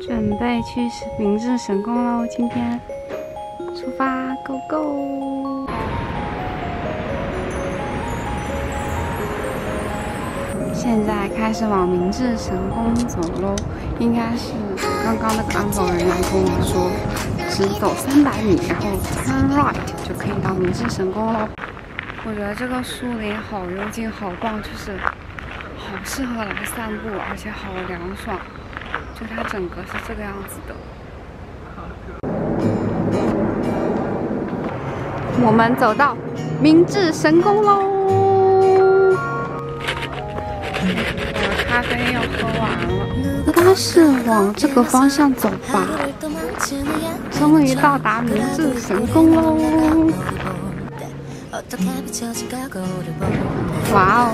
准备去明治神宫喽！今天出发，Go Go！现在开始往明治神宫走喽。应该是刚刚那个安保人员跟我说，只走三百米，然后 turn right 就可以到明治神宫喽。我觉得这个树林好幽静，好棒，就是好适合来散步，而且好凉爽。就它整个是这个样子的。我们走到明治神宫喽！我的咖啡又喝完了，应该是往这个方向走吧。终于到达明治神宫喽！哇哦，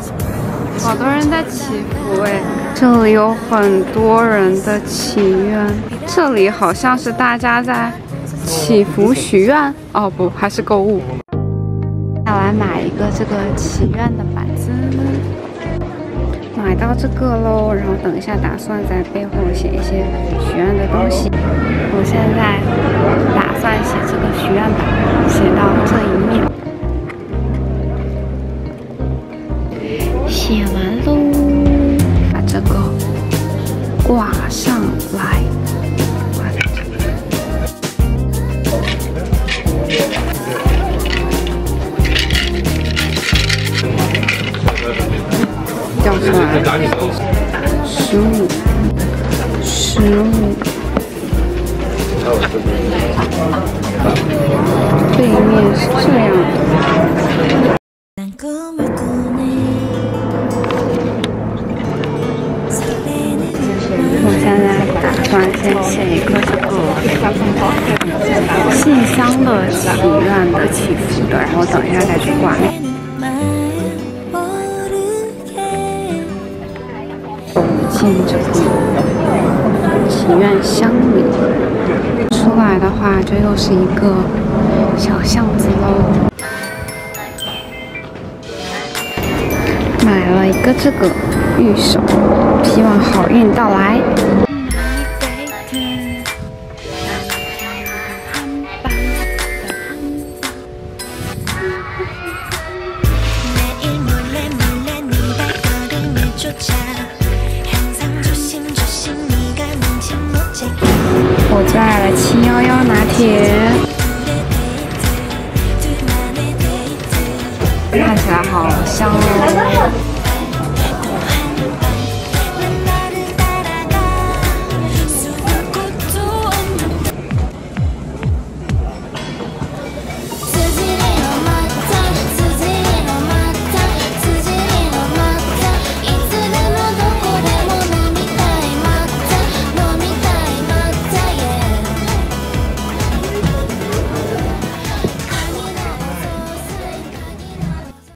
好多人在祈福哎！这里有很多人的祈愿，这里好像是大家在祈福许愿哦，不，还是购物。再来买一个这个祈愿的板子，买到这个喽。然后等一下打算在背后写一些许愿的东西。我现在打算写这个许愿板，写到这一面。写完喽，上来，掉出来，十五，十五。背面是这样的。个这个信箱的祈愿的祈福的，然后等一下再去挂。进这个祈愿箱里，出来的话就又是一个小巷子喽。买了一个这个玉手，希望好运到来。七幺幺拿铁，看起来好香哦。